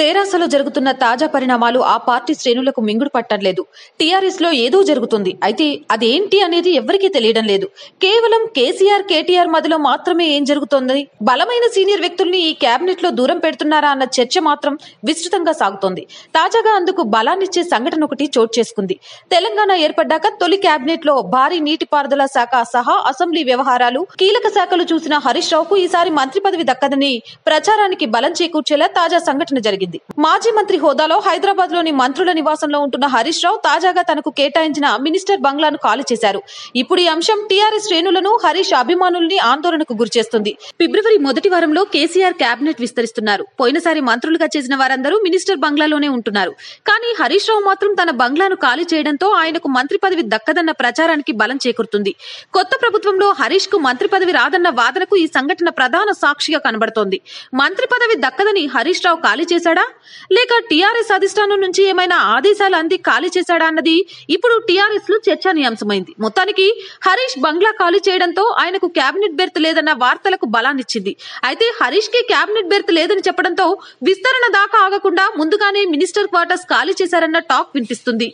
తెరాసలో జరుగుతున్న తాజా పరిణామాలు ఆ పార్టీ శ్రేణులకు మింగుడు పట్టట్లేదు. టీఆర్ఎస్లో ఏదో జరుగుతుంది. అయితే అదేంటి అనేది ఎవ్వరికీ తెలియడం లేదు. కేవలం కేసీఆర్ కేటీఆర్ మధ్యలో మాత్రమే ఏం జరుగుతోంది? బలమైన సీనియర్ వ్యక్తుల్ని ఈ కేబినెట్లో దూరం పెడుతున్నారా అన్న చర్చ మాత్రం విస్తృతంగా సాగుతోంది. తాజాగా అందుకు బలాన్నిచ్చే సంఘటన ఒకటి చోటు చేసుకుంది. తెలంగాణ ఏర్పడ్డాక తొలి కేబినెట్లో భారీ నీటిపారుదల శాఖ సహా అసెంబ్లీ వ్యవహారాలు కీలక శాఖలు చూసిన హరీష్ రావుకు ఈసారి మంత్రి పదవి దక్కదని ప్రచారానికి బలం చేకూర్చేలా తాజా సంఘటన జరిగింది. మాజీ మంత్రి హోదాలో హైదరాబాద్లోని మంత్రుల నివాసంలో ఉంటున్న హరీష్ రావు తాజాగా తనకు కేటాయించిన మినిస్టర్ బంగ్లాను ఖాళీ చేశారు. ఇప్పుడు ఈ అంశం టీఆర్ఎస్ శ్రేణులను హరీష్ అభిమానుల్ని ఆందోళనకు గురిచేస్తుంది. ఫిబ్రవరి మొదటి వారంలో కేసీఆర్ కేబినెట్ విస్తరిస్తున్నారు. పోయినసారి మంత్రులుగా చేసిన వారందరూ మినిస్టర్ బంగ్లాలోనే ఉంటున్నారు. కానీ హరీష్ రావు మాత్రం తన బంగ్లాను ఖాళీ చేయడంతో ఆయనకు మంత్రి పదవి దక్కదన్న ప్రచారానికి బలం చేకూరుతుంది. కొత్త ప్రభుత్వంలో హరీష్కు మంత్రి పదవి రాదన్న వాదనకు ఈ సంఘటన ప్రధాన సాక్షిగా కనబడుతోంది. మంత్రి పదవి దక్కదని హరీష్ రావు ఖాళీ చేశాడు? చేశాడా? లేక టీఆర్ఎస్ అధిష్టానం నుంచి ఏమైనా ఆదేశాలు అంది ఖాళీ చేశాడా అన్నది ఇప్పుడు టీఆర్ఎస్లో చర్చనీయాంశమైంది. మొత్తానికి హరీష్ బంగ్లా ఖాళీ చేయడంతో ఆయనకు కేబినెట్ బెర్త్ లేదన్న వార్తలకు బలాన్నిచ్చింది. అయితే హరీష్కి కేబినెట్ బెర్త్ లేదని చెప్పడంతో విస్తరణ దాకా ఆగకుండా ముందుగానే మినిస్టర్ క్వార్టర్స్ ఖాళీ చేశారన్న టాక్ వినిపిస్తుంది.